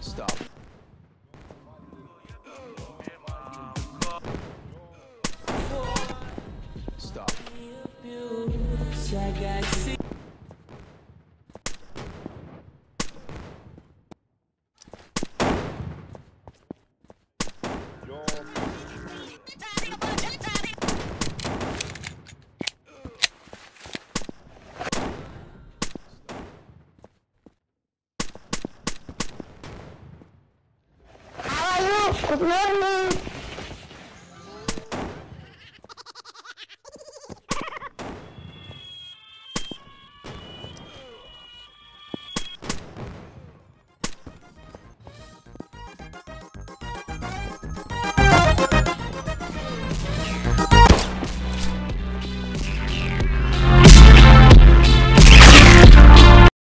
Stop. Stop. Stop. Купнорный